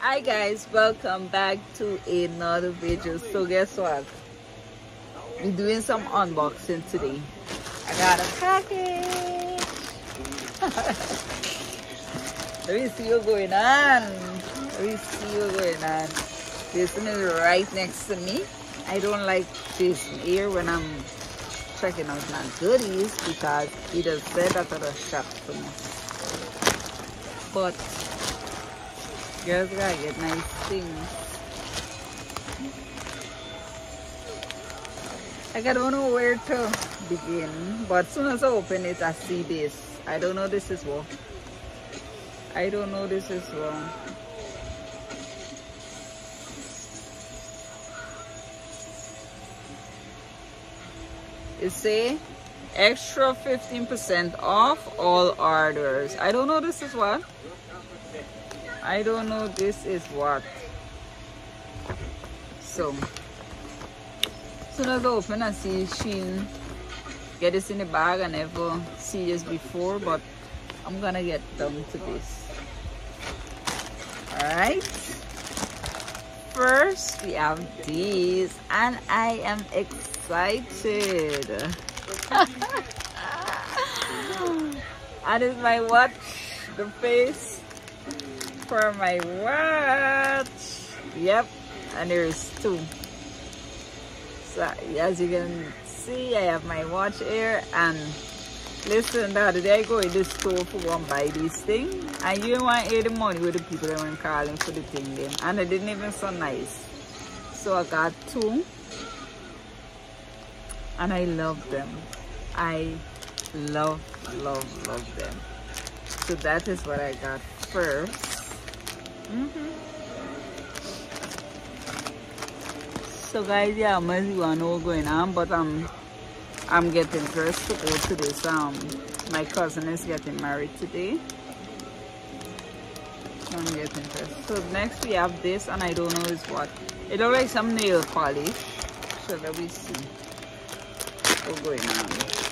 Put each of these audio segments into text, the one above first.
hi guys. Welcome back to another video. So guess what? We're doing some unboxing today. I got a package. Let me see what's going on. Let me see what's going on. Jason is right next to me. I don't like jason here when i'm checking out my goodies because he does that at a shop for me. But Girls gotta get nice things. I don't know where to begin, but soon as I open it, I see this. I don't know this is what. I don't know this is wrong. It say extra 15% off all orders. I don't know this is what. I don't know this is what. So, so I open I see Shein get this in the bag. I never see this before, but I'm gonna get down to this. Alright. First, we have these, and I am excited. and it's my watch, the face for my watch. Yep, and there's two. So as you can see, I have my watch here and listen, the other day I go in the store for one buy this thing and you want to hear the money with the people that were calling for the thing then and it didn't even so nice. So I got two and I love them. I love, love, love them. So that is what I got first. Mm -hmm. So guys, yeah, maybe you know going on, but I'm I'm getting dressed to go to this. Um, my cousin is getting married today. I'm getting dressed. So next we have this, and I don't know is what. It looks like some nail polish. So let me see what's going on.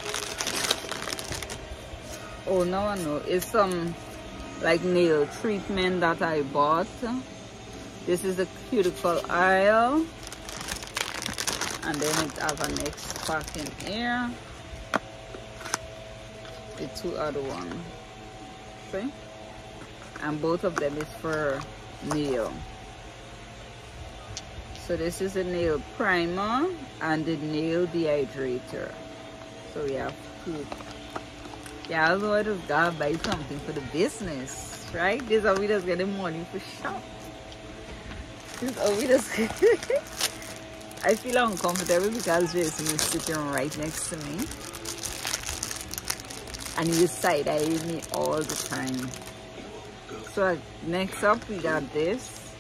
Oh, no, I know. It's some like nail treatment that I bought. This is a cuticle oil. And then it have a next pack in here. The two other one. See? And both of them is for nail. So this is a nail primer and the nail dehydrator. So we have two yeah, although I just gotta buy something for the business, right? This is how we just get the money for shop. This is how we just I feel uncomfortable because Jason is sitting right next to me. And he's side-eyeing me all the time. So next up we got this.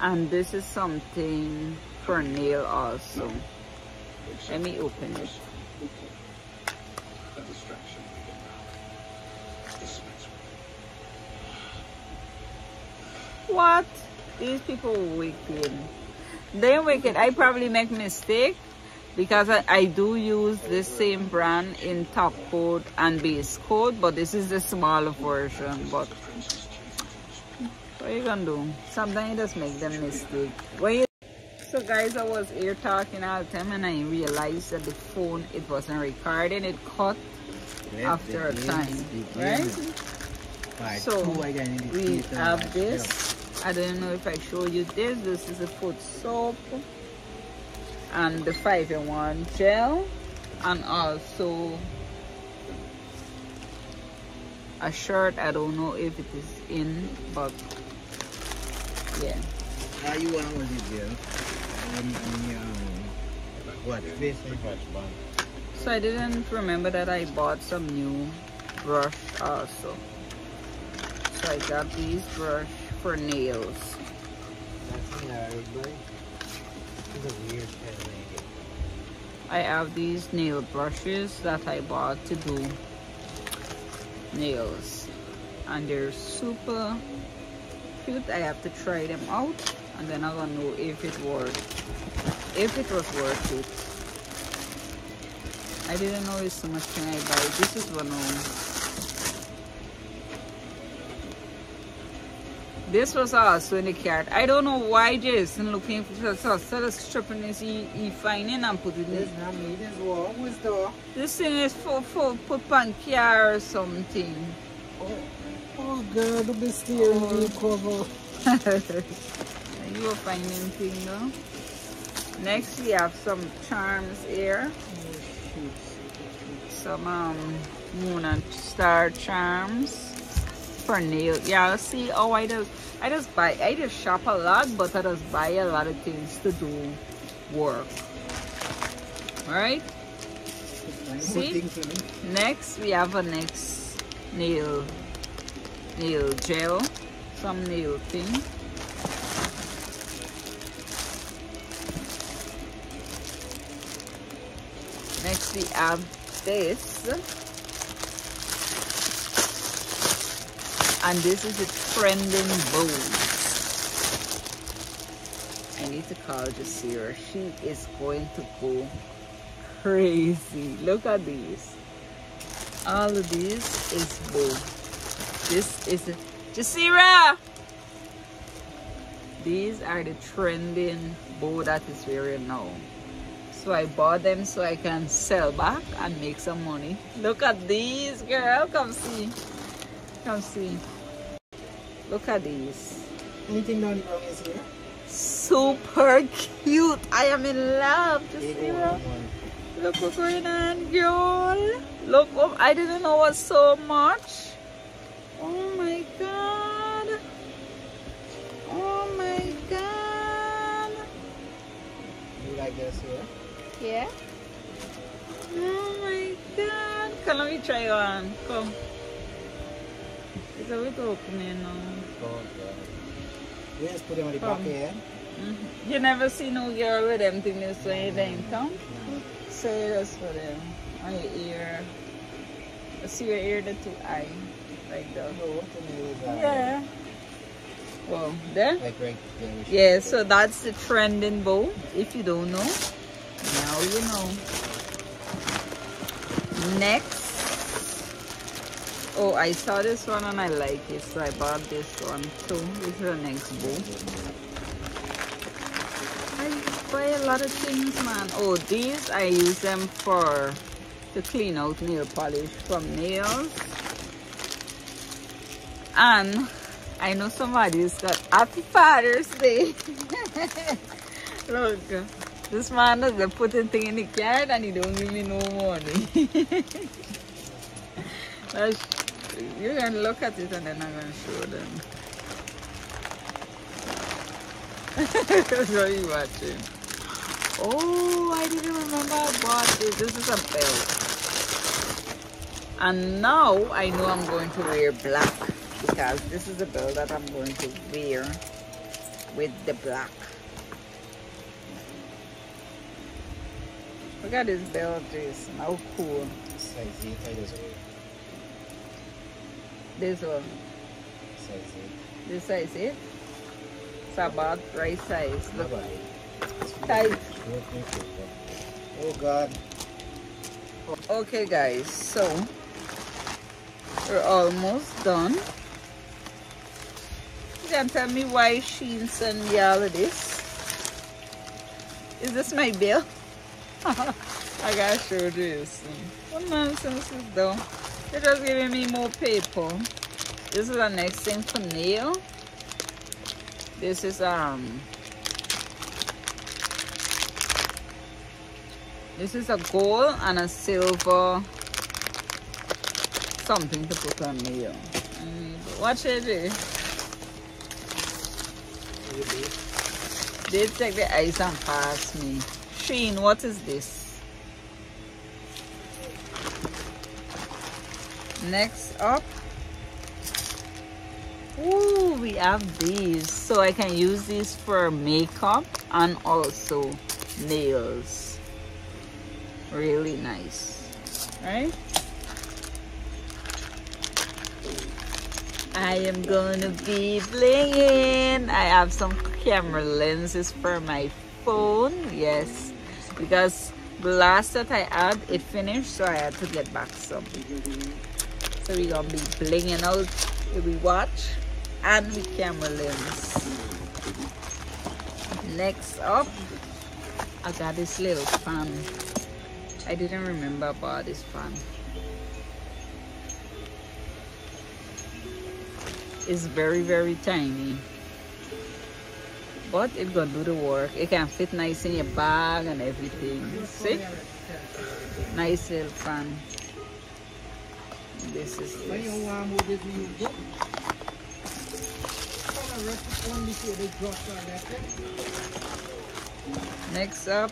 And this is something for nail also. Let me open it. What? These people wicked. They're wicked. I probably make mistake because I, I, do use the same brand in top coat and base coat, but this is the smaller version. But what you gonna do? Sometimes you just make them mistake. When you so guys, I was here talking all the time and I realized that the phone, it wasn't recording. It cut after a time, right? So we have this I don't know if I show you this. This is a foot soap and the 5-in-1 gel and also a shirt. I don't know if it is in, but yeah. How you want with it, gel? Um, um, what? This So I didn't remember that I bought some new brush also. So I got these brush for nails. I have these nail brushes that I bought to do nails and they're super cute. I have to try them out and then I'm gonna know if it worked if it was worth it. I didn't know it's so much can I buy. This is one of This was also in the cart. I don't know why Jason looking for of stripping this he, he finding and putting This it. not me, this thing is for for put on or something. Oh, oh God, the steering wheel cover. you were finding thing though. Next we have some charms here. Some um moon and star charms for nail. Yeah, see oh I just I just buy I just shop a lot but I just buy a lot of things to do work. Alright? See? Next we have a next nail nail gel. Some nail thing. Next we have this. And this is a trending bow. I need to call Jasira. She is going to go crazy. Look at these. All of these is bow. This is a Jasira! These are the trending bow that is wearing now. So I bought them so I can sell back and make some money. Look at these, girl. Come see. Come see. Look at these. Anything down wrong is here? Super cute. I am in love. Just Big see that. Look what's going on, girl. Look, what I didn't know was so much. Oh my god. Oh my god. You like this here? Yeah. Oh my god. Come let me try one. Come. It's a bit opening now. Oh God. You just put them on the back here. Mhm. You never see no girl with them things when you then come? No. Say this for them. On your ear. See your ear, the two eye. Like that. No, what the that? Yeah. Well, there. Like right there. Yeah, so that's the trending bow. If you don't know, now you know. Next. Oh, I saw this one and I like it, so I bought this one too. This is the next bow. I buy a lot of things, man. Oh, these I use them for to clean out nail polish from nails. And I know somebody's got Happy Father's Day. Look, this man doesn't put a thing in the card and he don't give me no money. That's- You're gonna look at it and then I'm gonna show them. so you watching. Oh, I didn't remember I bought this. This is a belt. And now I know I'm going to wear black because this is the belt that I'm going to wear with the black. Look at this belt, Jason. How cool. Size 8, I just wear. This one. Size This size 8. It's about right size. Look. Tight. Oh God. Okay guys, so we're almost done. You can tell me why Shein sent me all of this. Is this my bill? I gotta show this. What nonsense is though? They're just giving me more paper. This is the next thing for nail. This is um This is a gold and a silver something to put on nail. Mm, Watch it. eh? They take the ice and pass me. Shein, what is this? Next up. Ooh, we have these. So I can use these for makeup and also nails. Really nice. Right? I am gonna be blinging. I have some camera lenses for my phone. Yes, because the last that I had, it finished, so I had to get back some. So we're gonna be blinging out we watch. and with camera lens. Next up I got this little fan. I didn't remember about this fan. It's very very tiny. But it's gonna do the work. It can fit nice in your bag and everything. See? Nice little fan this is this. next up.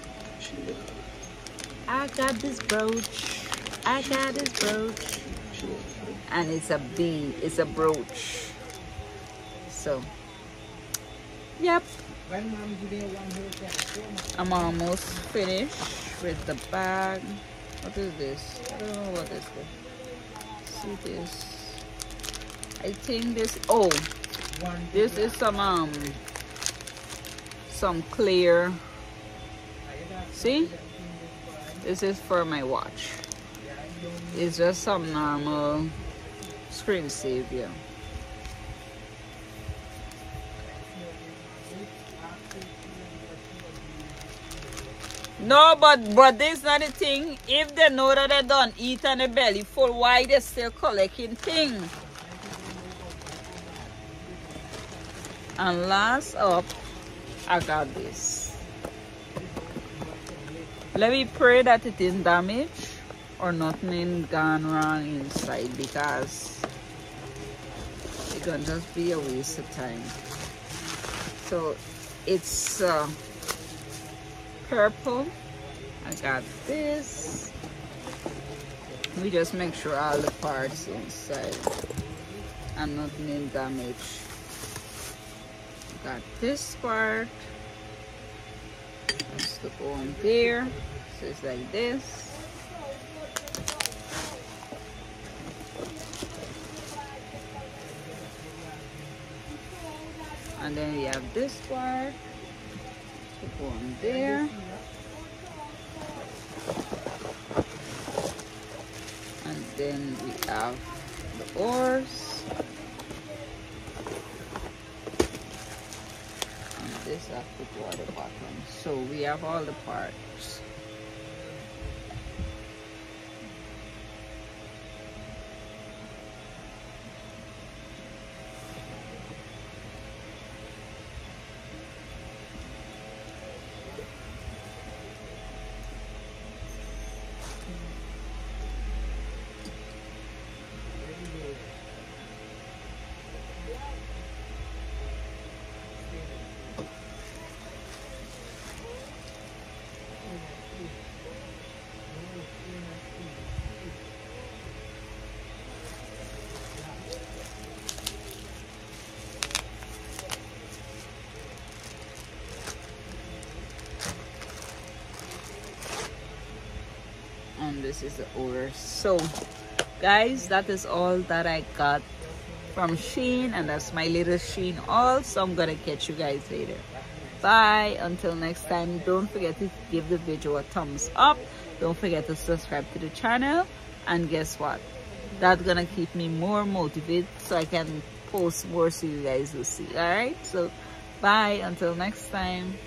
I got this brooch. I got this brooch. And it's a bee it's a brooch. So yep. I'm almost finished with the bag. What is this? I don't know what is. this see this I think this oh this is some um some clear. See? This is for my watch. It's just some normal screensaver No, but but this not the thing. If they know that they don't eat on the belly full, why they still collecting things? And last up, I got this. Let me pray that it isn't damaged or nothing gone wrong inside because it's gonna just be a waste of time. So it's uh, purple. I got this. We just make sure all the parts inside are not nothing damaged. Got this part. Has to go on there. So it's like this. And then we have this part go on there. And then we have the oars. And this go at the bottom. So we have all the parts. And this is the order. So guys that is all that i got from Shein and that's my little Shein all so i'm gonna catch you guys later. Bye. Until next time don't forget to give the video a thumbs up. Don't forget to subscribe to the channel. And guess what? That's gonna keep me more motivated so i can post more so you guys will see all right? So bye. Until next time